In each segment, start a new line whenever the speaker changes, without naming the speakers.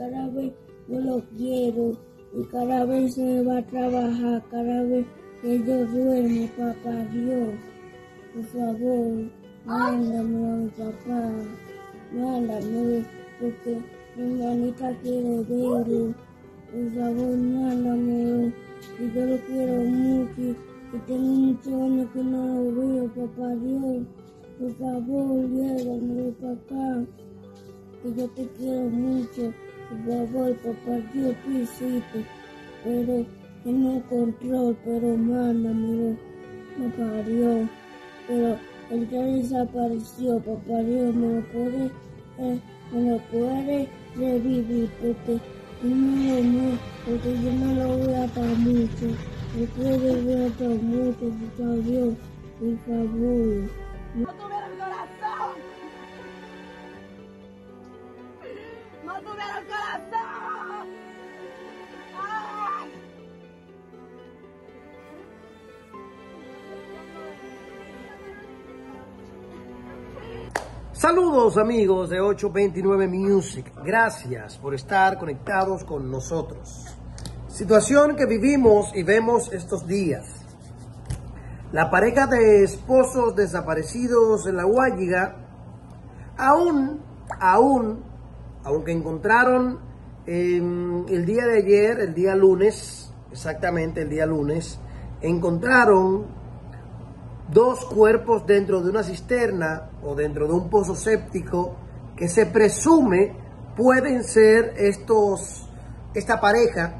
cada vez yo lo quiero y cada vez se va a trabajar, cada vez que yo duermo, papá Dios. Por favor, mándame papá, mándame, porque mi hermanita quiere verlo. Por favor, mándame, y yo lo quiero mucho, y tengo muchos años que no lo veo, papá Dios. Por favor, llévame, papá, que yo te quiero mucho. Favor, papá Dios, pisito, pero que no control, pero mándamelo, papá Dios. Pero él ya desapareció, papá Dios, me lo puede, eh, me lo puede revivir, porque yo no lo mu- porque yo no lo voy a dar mucho. Me puede ver todo mucho, papá Dios, por favor.
Saludos amigos de 829 Music, gracias por estar conectados con nosotros. Situación que vivimos y vemos estos días. La pareja de esposos desaparecidos en la Guayiga, aún, aún, aunque encontraron el día de ayer, el día lunes, exactamente el día lunes, encontraron dos cuerpos dentro de una cisterna o dentro de un pozo séptico que se presume pueden ser estos esta pareja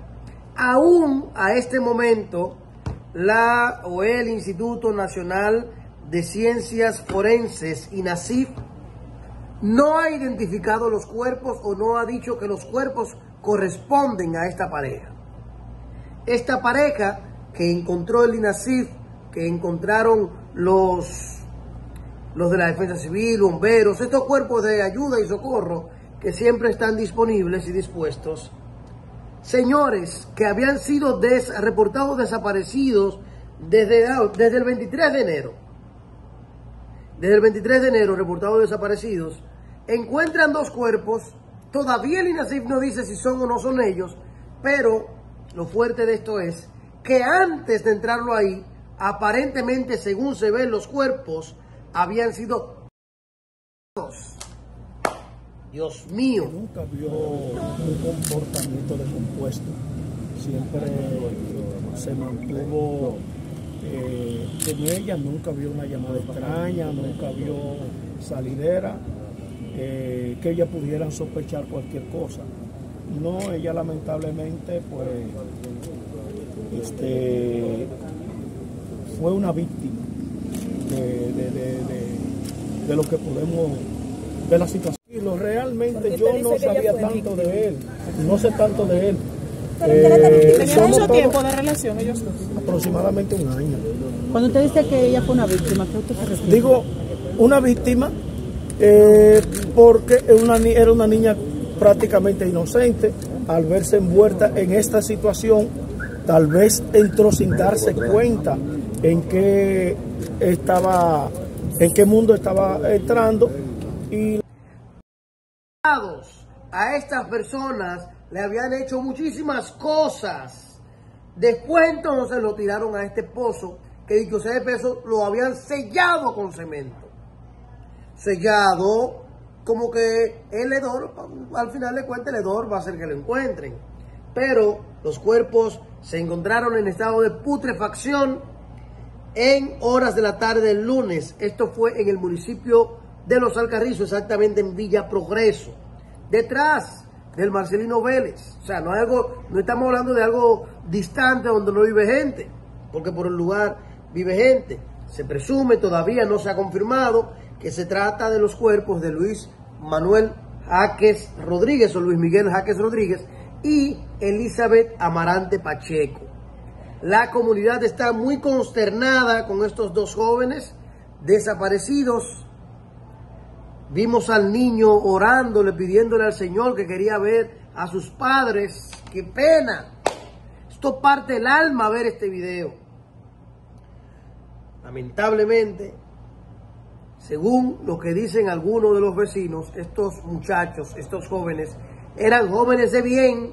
aún a este momento la o el Instituto Nacional de Ciencias Forenses INACIF no ha identificado los cuerpos o no ha dicho que los cuerpos corresponden a esta pareja. Esta pareja que encontró el INACIF, que encontraron los, los de la defensa civil, bomberos, estos cuerpos de ayuda y socorro que siempre están disponibles y dispuestos. Señores que habían sido reportados desaparecidos desde, desde el 23 de enero. Desde el 23 de enero, reportados desaparecidos, encuentran dos cuerpos. Todavía el INASIF no dice si son o no son ellos, pero lo fuerte de esto es que antes de entrarlo ahí, aparentemente, según se ven los cuerpos, habían sido Dios mío.
nunca vio un comportamiento descompuesto. Siempre se mantuvo eh, ella, nunca vio una llamada extraña, nunca vio salidera, eh, que ella pudieran sospechar cualquier cosa. No, ella lamentablemente pues este, fue una víctima de, de- de- de- de lo que podemos de la situación. Y lo realmente yo no sabía tanto de él, no sé tanto de él. Eh,
¿Tenían mucho tiempo de relación ellos dos?
aproximadamente un año.
Cuando usted dice que ella fue una víctima, ¿qué usted se refiere?
Digo, una víctima eh, porque una era una niña prácticamente inocente. Al verse envuelta en esta situación, tal vez entró sin darse cuenta en qué estaba, en qué mundo estaba entrando y
a estas personas le habían hecho muchísimas cosas. Después entonces lo tiraron a este pozo que dicho sea de peso lo habían sellado con cemento. Sellado como que el hedor, al final de cuentas el hedor va a ser que lo encuentren. Pero los cuerpos se encontraron en estado de putrefacción en horas de la tarde del lunes. Esto fue en el municipio de Los Alcarrizos, exactamente en Villa Progreso, detrás del Marcelino Vélez. O sea, no, es algo, no estamos hablando de algo distante donde no vive gente, porque por el lugar vive gente. Se presume, todavía no se ha confirmado, que se trata de los cuerpos de Luis Manuel Jaques Rodríguez o Luis Miguel Jaques Rodríguez y Elizabeth Amarante Pacheco. La comunidad está muy consternada con estos dos jóvenes desaparecidos. Vimos al niño orándole, pidiéndole al Señor que quería ver a sus padres. ¡Qué pena! Esto parte el alma ver este video. Lamentablemente, según lo que dicen algunos de los vecinos, estos muchachos, estos jóvenes, eran jóvenes de bien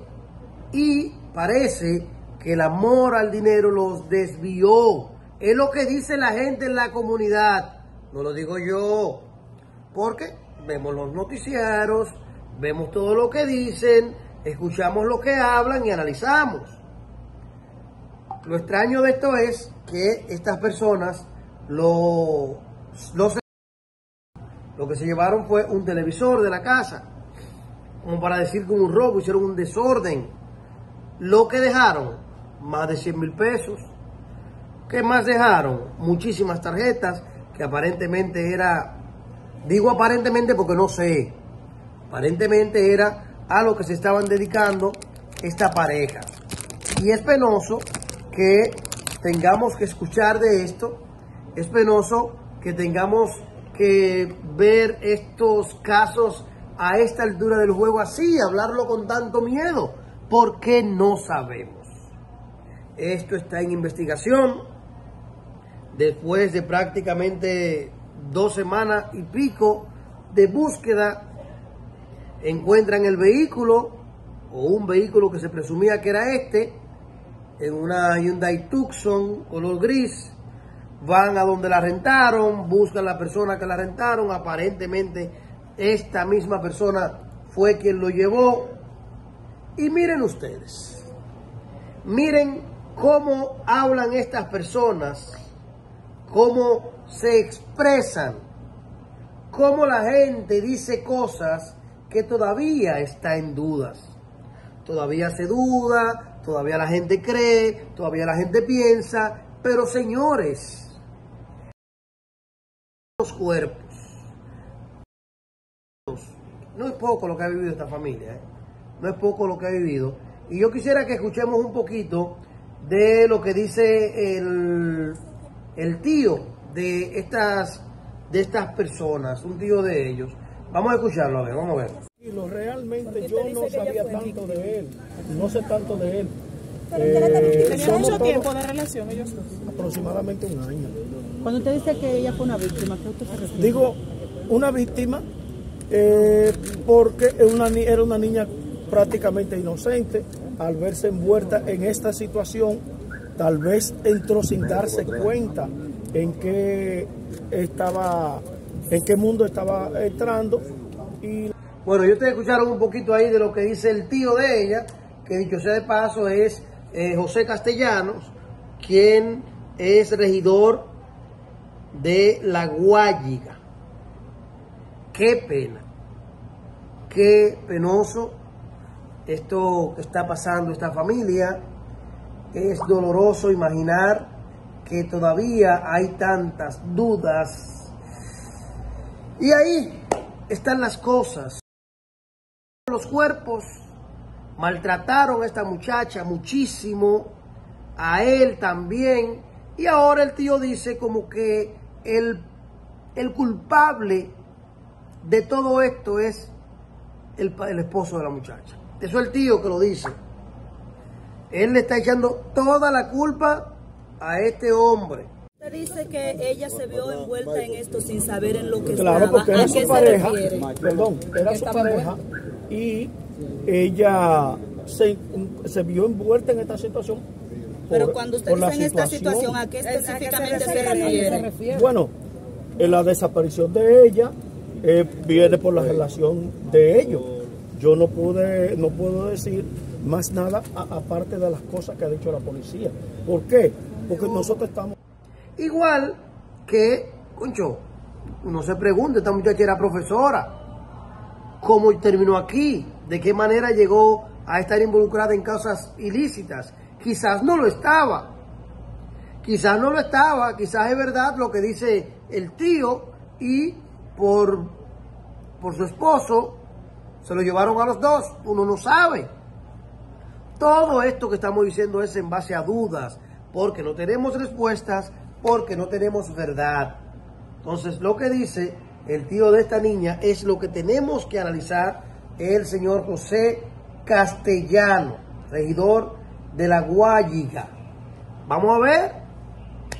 y parece que el amor al dinero los desvió. Es lo que dice la gente en la comunidad, no lo digo yo, porque vemos los noticiarios, vemos todo lo que dicen, escuchamos lo que hablan y analizamos. Lo extraño de esto es que estas personas lo, lo, lo que se llevaron fue un televisor de la casa, como para decir que un robo, hicieron un desorden. Lo que dejaron, más de 100 mil pesos. ¿Qué más dejaron? Muchísimas tarjetas que aparentemente era, digo aparentemente porque no sé, aparentemente era a lo que se estaban dedicando esta pareja. Y es penoso que tengamos que escuchar de esto, es penoso que tengamos que ver estos casos a esta altura del juego así, hablarlo con tanto miedo, porque no sabemos. Esto está en investigación. Después de prácticamente dos semanas y pico de búsqueda, encuentran el vehículo o un vehículo que se presumía que era este, en una Hyundai Tucson color gris. Van a donde la rentaron, buscan la persona que la rentaron. Aparentemente esta misma persona fue quien lo llevó. Y miren ustedes, miren cómo hablan estas personas, cómo se expresan, cómo la gente dice cosas que todavía está en dudas. Todavía se duda, todavía la gente cree, todavía la gente piensa, pero señores, los cuerpos, no es poco lo que ha vivido esta familia, ¿eh? no es poco lo que ha vivido. Y yo quisiera que escuchemos un poquito de lo que dice el, el tío de estas, de estas personas, un tío de ellos. Vamos a escucharlo, a ver, vamos a ver.
Y lo realmente yo no sabía tanto de él, no sé tanto de él.
¿Tenían
somos
mucho tiempo de relación ellos dos?
aproximadamente un año.
Cuando usted dice que ella fue una víctima, ¿a qué usted se refiere?
Digo, una víctima eh, porque una era una niña prácticamente inocente. Al verse envuelta en esta situación, tal vez entró sin darse cuenta en qué estaba, en qué mundo estaba entrando y
Bueno, y ustedes escucharon un poquito ahí de lo que dice el tío de ella, que dicho sea de paso es eh, José Castellanos, quien es regidor de La Guayiga. Qué pena, qué penoso esto que está pasando esta familia. Es doloroso imaginar que todavía hay tantas dudas. Y ahí están las cosas. Los cuerpos maltrataron a esta muchacha muchísimo, a él también, y ahora el tío dice como que el, el culpable de todo esto es el, el esposo de la muchacha. Eso es el tío que lo dice. Él le está echando toda la culpa a este hombre.
Usted dice que ella se vio envuelta en esto sin saber en lo que
Claro,
estaba.
porque
¿A
era
qué
su
se
pareja,
refiere?
perdón, era su pareja y ella se, se vio envuelta en esta situación.
Pero cuando usted dice en esta situación, ¿a qué específicamente se refiere?
Bueno, en la desaparición de ella eh, viene por la relación de ellos. Yo no pude, no puedo decir más nada aparte de las cosas que ha dicho la policía. ¿Por qué? Porque nosotros estamos
Igual que, concho, uno se pregunta, esta muchacha era profesora, ¿cómo terminó aquí? ¿De qué manera llegó a estar involucrada en causas ilícitas? Quizás no lo estaba, quizás no lo estaba, quizás es verdad lo que dice el tío y por, por su esposo se lo llevaron a los dos, uno no sabe. Todo esto que estamos diciendo es en base a dudas, porque no tenemos respuestas, porque no tenemos verdad. Entonces, lo que dice el tío de esta niña es lo que tenemos que analizar el señor José Castellano, regidor de la Guayiga. Vamos a ver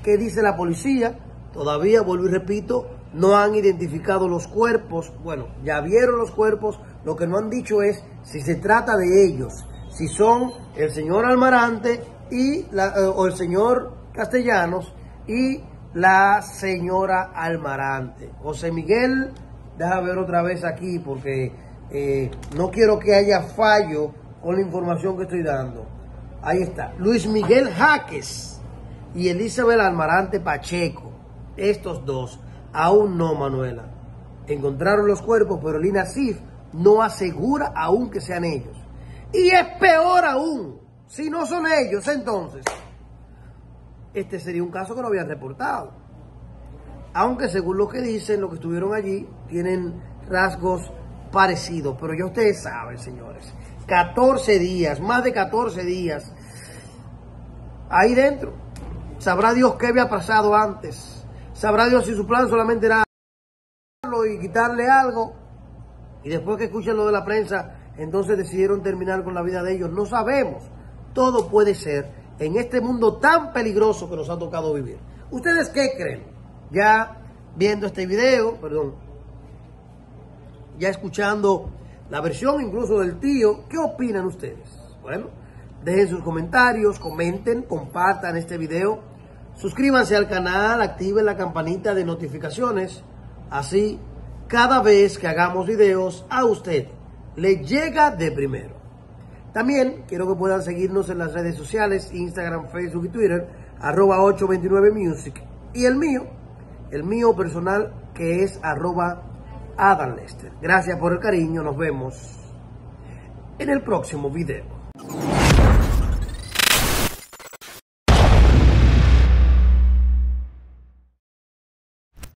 qué dice la policía. Todavía, vuelvo y repito, no han identificado los cuerpos. Bueno, ya vieron los cuerpos, Lo que no han dicho es si se trata de ellos, si son el señor Almarante y la, eh, o el señor Castellanos y la señora Almarante. José Miguel, deja ver otra vez aquí porque eh, no quiero que haya fallo con la información que estoy dando. Ahí está. Luis Miguel Jaques y Elizabeth Almarante Pacheco. Estos dos. Aún no, Manuela. Encontraron los cuerpos, pero Lina Sif no asegura aún que sean ellos. Y es peor aún, si no son ellos, entonces, este sería un caso que no habían reportado. Aunque según lo que dicen, los que estuvieron allí, tienen rasgos parecidos. Pero ya ustedes saben, señores, 14 días, más de 14 días, ahí dentro. Sabrá Dios qué había pasado antes. Sabrá Dios si su plan solamente era y quitarle algo. Y después que escuchen lo de la prensa, entonces decidieron terminar con la vida de ellos. No sabemos. Todo puede ser en este mundo tan peligroso que nos ha tocado vivir. ¿Ustedes qué creen? Ya viendo este video, perdón, ya escuchando la versión incluso del tío, ¿qué opinan ustedes? Bueno, dejen sus comentarios, comenten, compartan este video, suscríbanse al canal, activen la campanita de notificaciones, así cada vez que hagamos videos a usted le llega de primero. También quiero que puedan seguirnos en las redes sociales, Instagram, Facebook y Twitter, arroba 829music. Y el mío, el mío personal, que es arroba Adam Lester. Gracias por el cariño, nos vemos en el próximo video.